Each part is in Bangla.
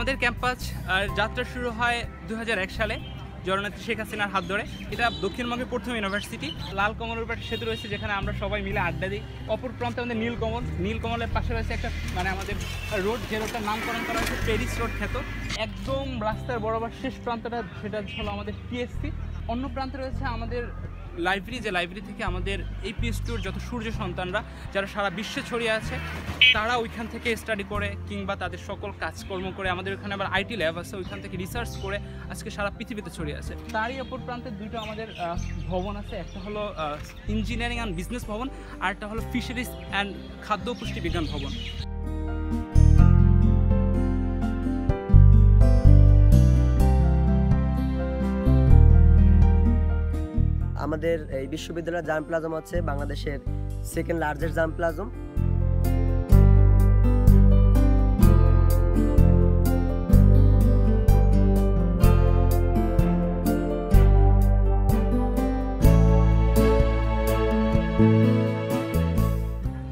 ওয়াচ ক্যাম্পাস যাত্রা শুরু হয় দু হাজার এক সালে জননেত্রী শেখ হাসিনার হাত ধরে। এটা দক্ষিণবঙ্গের প্রথম ইউনিভার্সিটি লাল কমলের উপর একটা সেতু রয়েছে যেখানে আমরা সবাই মিলে আড্ডা দিই। অপর প্রান্তে আমাদের নীলকমল নীলকমলের পাশে রয়েছে একটা মানে আমাদের রোড যে রোডটার নামকরণ করা হয়েছে প্যারিস রোড খ্যাত। একদম রাস্তার বরাবর শেষ প্রান্তটা, সেটা হলো আমাদের পিএসসি অন্য প্রান্তে রয়েছে আমাদের লাইব্রেরি, যে লাইব্রেরি থেকে আমাদের এই পিএস টুর যত সূর্য সন্তানরা, যারা সারা বিশ্বে ছড়িয়ে আছে, তারা ওইখান থেকে স্টাডি করে কিংবা তাদের সকল কাজকর্ম করে আমাদের ওখানে আবার আইটি ল্যাব আছে, ওইখান থেকে রিসার্চ করে আজকে সারা পৃথিবীতে ছড়িয়ে আছে। তারই অপর প্রান্তে দুটো আমাদের ভবন আছে, একটা হলো ইঞ্জিনিয়ারিং অ্যান্ড বিজনেস ভবন, আর একটা হলো ফিশারিজ অ্যান্ড খাদ্য পুষ্টি বিজ্ঞান ভবন। আমাদের এই বিশ্ববিদ্যালয়ের জাম প্লাজম হচ্ছে বাংলাদেশের সেকেন্ড লার্জেস্ট জাম প্লাজম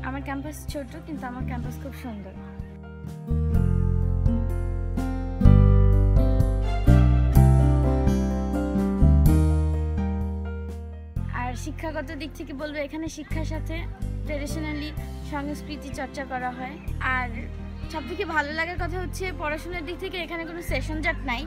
আমার ক্যাম্পাস ছোট, কিন্তু আমার ক্যাম্পাস খুব সুন্দর। আর শিক্ষাগত দিক থেকে বলব, এখানে শিক্ষার সাথে ট্রেডিশনালি সংস্কৃতি চর্চা করা হয়। আর সব থেকে ভালো লাগার কথা হচ্ছে, পড়াশোনার দিক থেকে এখানে কোনো সেশন জাট নাই।